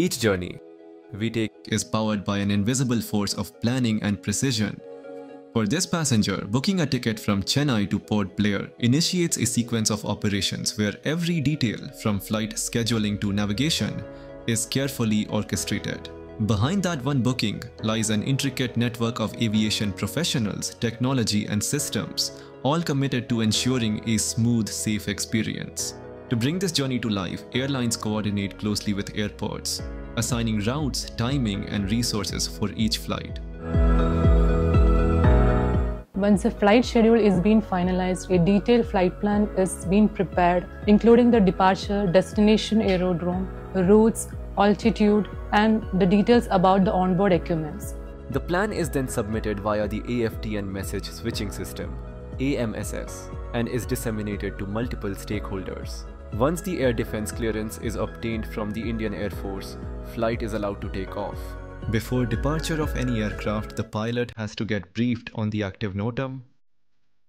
Each journey we take is powered by an invisible force of planning and precision. For this passenger, booking a ticket from Chennai to Port Blair initiates a sequence of operations where every detail, from flight scheduling to navigation, is carefully orchestrated. Behind that one booking lies an intricate network of aviation professionals, technology, and systems, all committed to ensuring a smooth, safe experience. To bring this journey to life, airlines coordinate closely with airports, assigning routes, timing, and resources for each flight. Once a flight schedule is being finalized, a detailed flight plan is being prepared, including the departure, destination aerodrome, routes, altitude, and the details about the onboard equipment. The plan is then submitted via the AFTN message switching system, AMSS, and is disseminated to multiple stakeholders. Once the air defense clearance is obtained from the Indian Air Force, flight is allowed to take off. Before departure of any aircraft, the pilot has to get briefed on the active NOTAM.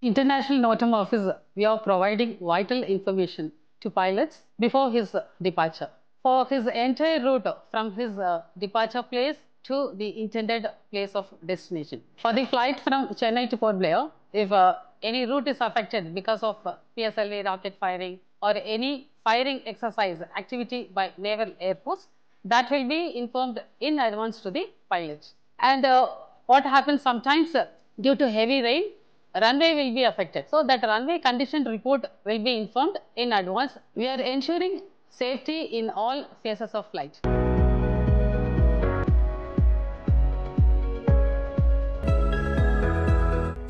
International NOTAM office, we are providing vital information to pilots before his departure. For his entire route from his uh, departure place to the intended place of destination. For the flight from Chennai to Port Blair, if uh, any route is affected because of uh, PSLV rocket firing or any firing exercise activity by naval air force, that will be informed in advance to the pilots. And uh, what happens sometimes uh, due to heavy rain, runway will be affected. So, that runway condition report will be informed in advance. We are ensuring safety in all phases of flight.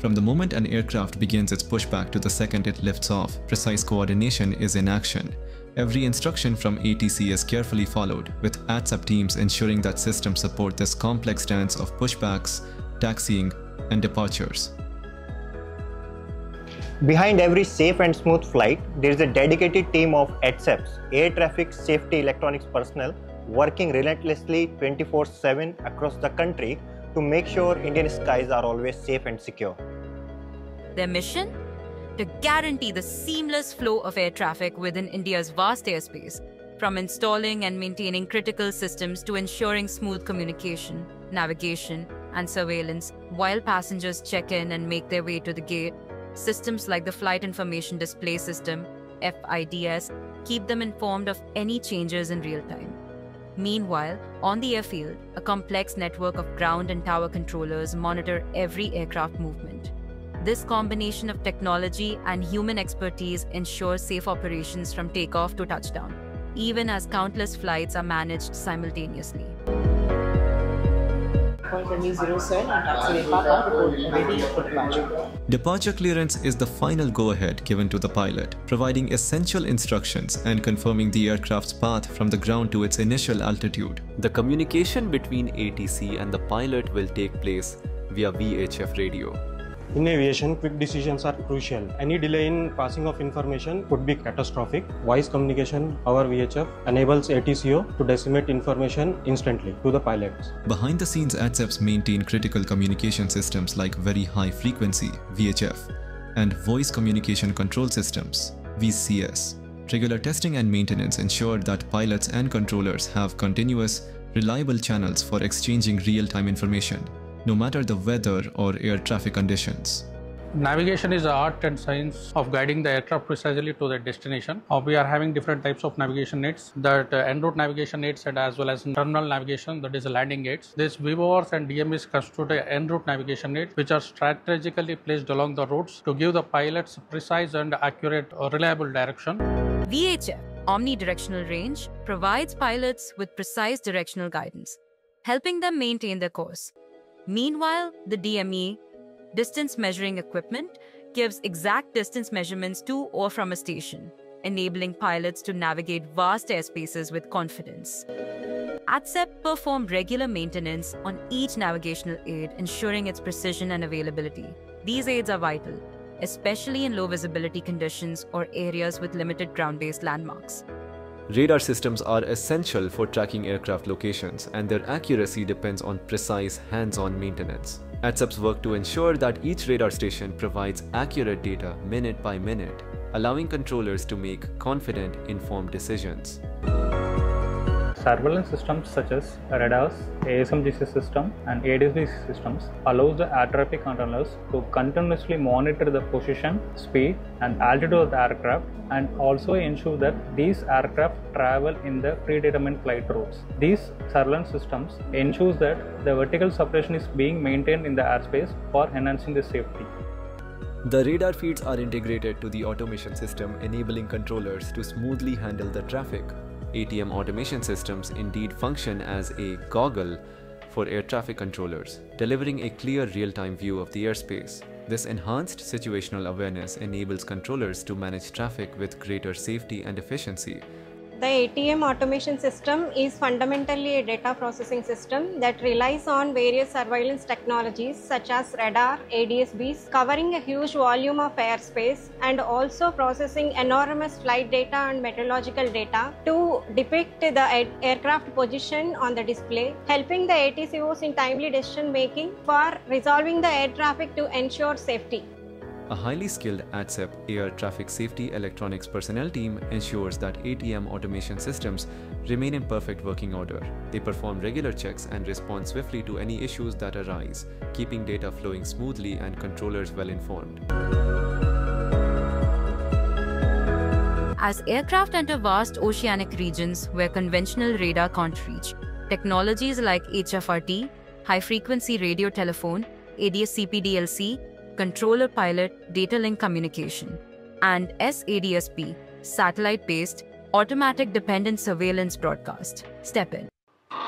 From the moment an aircraft begins its pushback to the second it lifts off, precise coordination is in action. Every instruction from ATC is carefully followed, with ATSEP teams ensuring that systems support this complex dance of pushbacks, taxiing, and departures. Behind every safe and smooth flight, there is a dedicated team of ATSEPs, Air Traffic Safety Electronics personnel, working relentlessly 24-7 across the country to make sure Indian skies are always safe and secure. Their mission? To guarantee the seamless flow of air traffic within India's vast airspace, from installing and maintaining critical systems to ensuring smooth communication, navigation, and surveillance while passengers check in and make their way to the gate. Systems like the Flight Information Display System, FIDS, keep them informed of any changes in real time. Meanwhile, on the airfield, a complex network of ground and tower controllers monitor every aircraft movement. This combination of technology and human expertise ensures safe operations from takeoff to touchdown, even as countless flights are managed simultaneously. Departure clearance is the final go-ahead given to the pilot, providing essential instructions and confirming the aircraft's path from the ground to its initial altitude. The communication between ATC and the pilot will take place via VHF radio. In aviation, quick decisions are crucial. Any delay in passing of information could be catastrophic. Voice communication over VHF enables ATCO to disseminate information instantly to the pilots. Behind the scenes, ATSEPs maintain critical communication systems like Very High Frequency VHF and Voice Communication Control Systems VCS. Regular testing and maintenance ensure that pilots and controllers have continuous, reliable channels for exchanging real-time information no matter the weather or air traffic conditions. Navigation is the art and science of guiding the aircraft precisely to their destination. Uh, we are having different types of navigation aids, that uh, en route navigation aids and as well as terminal navigation, that is landing aids. These VORs and DMEs constitute en route navigation aids, which are strategically placed along the routes to give the pilots precise and accurate, uh, reliable direction. VHF, omnidirectional range, provides pilots with precise directional guidance, helping them maintain their course. Meanwhile, the DME, distance measuring equipment, gives exact distance measurements to or from a station, enabling pilots to navigate vast airspaces with confidence. ATSEP perform regular maintenance on each navigational aid, ensuring its precision and availability. These aids are vital, especially in low visibility conditions or areas with limited ground based landmarks. Radar systems are essential for tracking aircraft locations and their accuracy depends on precise hands-on maintenance. ATSEPs work to ensure that each radar station provides accurate data minute by minute, allowing controllers to make confident, informed decisions. Surveillance systems such as radars, ASMGC system, and ADSB systems allows the air traffic controllers to continuously monitor the position, speed, and altitude of the aircraft and also ensure that these aircraft travel in the predetermined flight routes. These surveillance systems ensures that the vertical separation is being maintained in the airspace for enhancing the safety. The radar feeds are integrated to the automation system, enabling controllers to smoothly handle the traffic. ATM automation systems indeed function as a goggle for air traffic controllers, delivering a clear real-time view of the airspace. This enhanced situational awareness enables controllers to manage traffic with greater safety and efficiency, the ATM automation system is fundamentally a data processing system that relies on various surveillance technologies such as radar, ADSBs, covering a huge volume of airspace and also processing enormous flight data and meteorological data to depict the aircraft position on the display, helping the ATCOs in timely decision making for resolving the air traffic to ensure safety. A highly skilled ATSEP air traffic safety electronics personnel team ensures that ATM automation systems remain in perfect working order. They perform regular checks and respond swiftly to any issues that arise, keeping data flowing smoothly and controllers well informed. As aircraft enter vast oceanic regions where conventional radar can't reach, technologies like HFRT, high frequency radio telephone, ADS-CPDLC, controller pilot data link communication, and SADS-B, satellite based automatic dependent surveillance broadcast. Step in.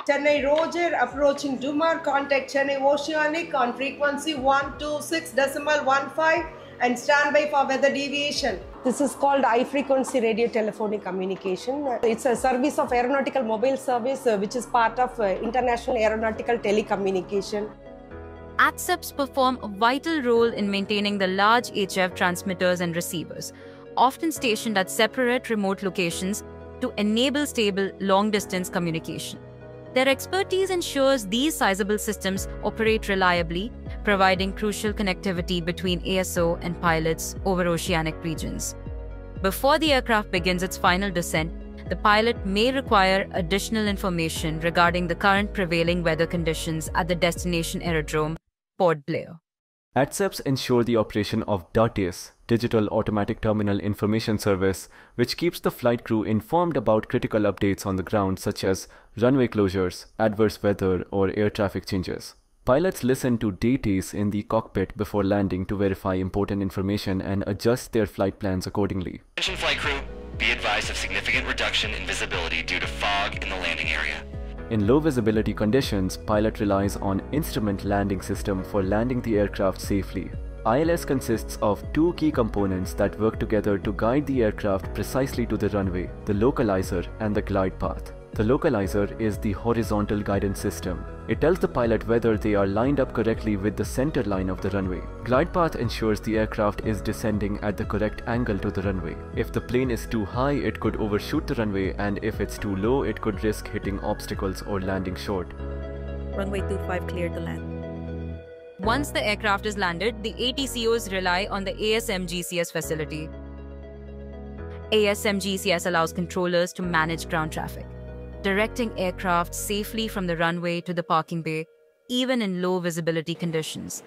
Chennai Roger approaching Dumar, contact Chennai Oceanic on frequency 126.15 and standby for weather deviation. This is called high frequency radio telephonic communication. It's a service of aeronautical mobile service uh, which is part of uh, international aeronautical telecommunication. ATSEPs perform a vital role in maintaining the large HF transmitters and receivers, often stationed at separate remote locations to enable stable long distance communication. Their expertise ensures these sizable systems operate reliably, providing crucial connectivity between ASO and pilots over oceanic regions. Before the aircraft begins its final descent, the pilot may require additional information regarding the current prevailing weather conditions at the destination aerodrome Port Blair. ATSEPs ensure the operation of DATIS, Digital Automatic Terminal Information Service, which keeps the flight crew informed about critical updates on the ground such as runway closures, adverse weather, or air traffic changes. Pilots listen to DATIS in the cockpit before landing to verify important information and adjust their flight plans accordingly. Attention flight crew, be advised of significant reduction in visibility due to fog in the landing area. In low visibility conditions, pilot relies on instrument landing system for landing the aircraft safely. ILS consists of two key components that work together to guide the aircraft precisely to the runway, the localizer and the glide path. The localizer is the horizontal guidance system. It tells the pilot whether they are lined up correctly with the center line of the runway. Glide path ensures the aircraft is descending at the correct angle to the runway. If the plane is too high, it could overshoot the runway and if it's too low, it could risk hitting obstacles or landing short. Runway 25 clear to land. Once the aircraft is landed, the ATCOs rely on the ASMGCS facility. ASMGCS allows controllers to manage ground traffic directing aircraft safely from the runway to the parking bay, even in low visibility conditions.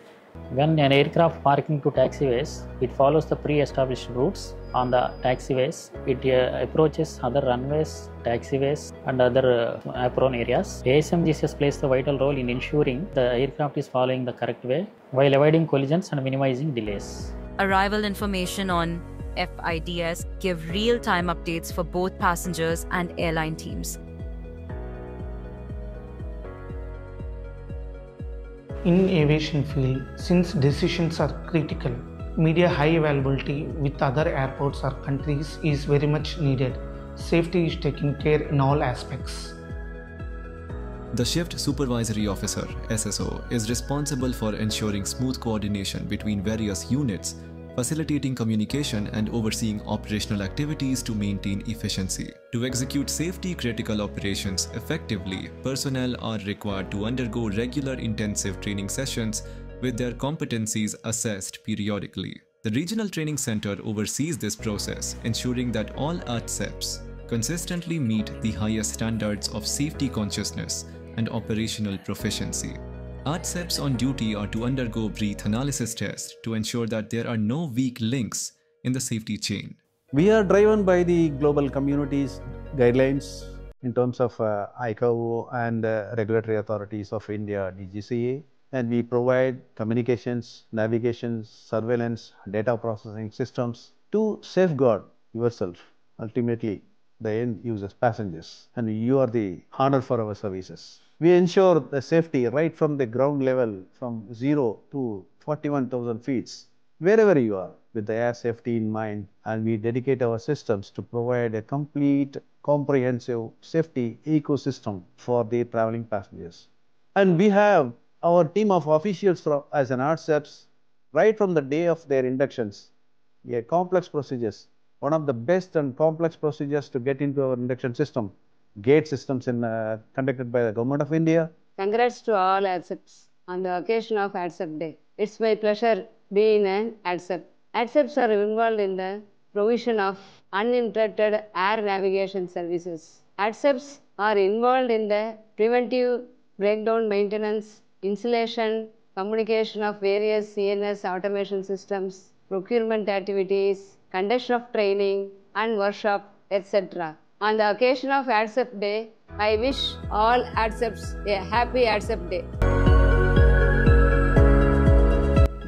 When an aircraft parking to taxiways, it follows the pre-established routes on the taxiways. It uh, approaches other runways, taxiways and other uh, apron areas. ASMGCS plays the vital role in ensuring the aircraft is following the correct way while avoiding collisions and minimizing delays. Arrival information on FIDS give real-time updates for both passengers and airline teams. In aviation field, since decisions are critical, media high availability with other airports or countries is very much needed. Safety is taken care in all aspects. The Shift Supervisory Officer SSO is responsible for ensuring smooth coordination between various units facilitating communication and overseeing operational activities to maintain efficiency. To execute safety critical operations effectively, personnel are required to undergo regular intensive training sessions with their competencies assessed periodically. The Regional Training Center oversees this process, ensuring that all ATSEPs consistently meet the highest standards of safety consciousness and operational proficiency. ATSEPs on duty are to undergo breath analysis tests to ensure that there are no weak links in the safety chain. We are driven by the global community's guidelines in terms of uh, ICAO and uh, regulatory authorities of India, DGCA, and we provide communications, navigation, surveillance, data processing systems to safeguard yourself, ultimately the end users, passengers, and you are the honor for our services. We ensure the safety right from the ground level from 0 to 41,000 feet, wherever you are, with the air safety in mind, and we dedicate our systems to provide a complete, comprehensive safety ecosystem for the traveling passengers. And we have our team of officials from, as an ATSEPs, right from the day of their inductions, a complex procedures, one of the best and complex procedures to get into our induction system, gate systems in, uh, conducted by the Government of India. Congrats to all ATSEPs on the occasion of ATSEP Day. It's my pleasure being an ATSEP. ATSEPs are involved in the provision of uninterrupted air navigation services. ATSEPs are involved in the preventive breakdown maintenance, installation, communication of various CNS automation systems, procurement activities, conduction of training and workshop, etc. On the occasion of ATSEP Day, I wish all ATSEPs a happy ATSEP Day.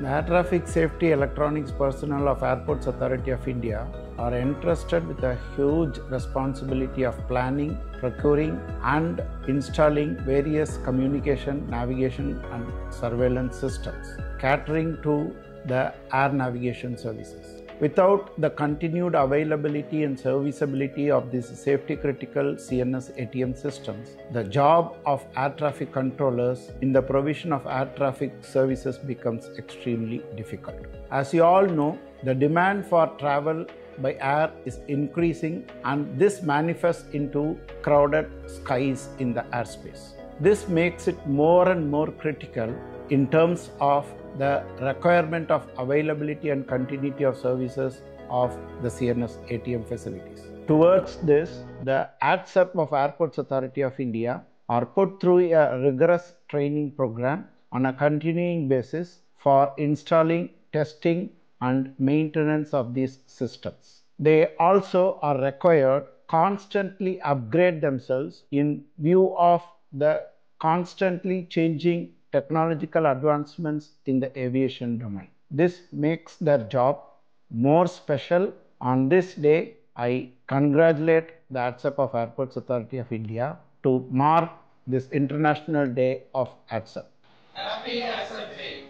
The Air Traffic Safety Electronics personnel of Airports Authority of India are entrusted with a huge responsibility of planning, procuring, and installing various communication, navigation, and surveillance systems, catering to the air navigation services. Without the continued availability and serviceability of these safety critical CNS ATM systems, the job of air traffic controllers in the provision of air traffic services becomes extremely difficult. As you all know, the demand for travel by air is increasing and this manifests into crowded skies in the airspace. This makes it more and more critical in terms of the requirement of availability and continuity of services of the CNS ATM facilities. Towards this, the ATSEP of Airports Authority of India are put through a rigorous training program on a continuing basis for installing, testing and maintenance of these systems. They also are required constantly upgrade themselves in view of the constantly changing technological advancements in the aviation domain. This makes their job more special. On this day, I congratulate the ATSEP of Airports Authority of India to mark this International Day of ATSEP. Happy ATSEP Day!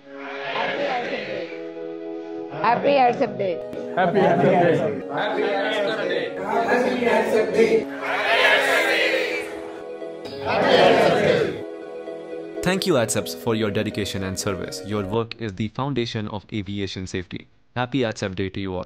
Happy ATSEP Day! Happy ATSEP Day! Happy ATSEP Day! Happy ATSEP Day! Happy ATSEP Day! Thank you, ATSEPs, for your dedication and service. Your work is the foundation of aviation safety. Happy ATSEP Day to you all.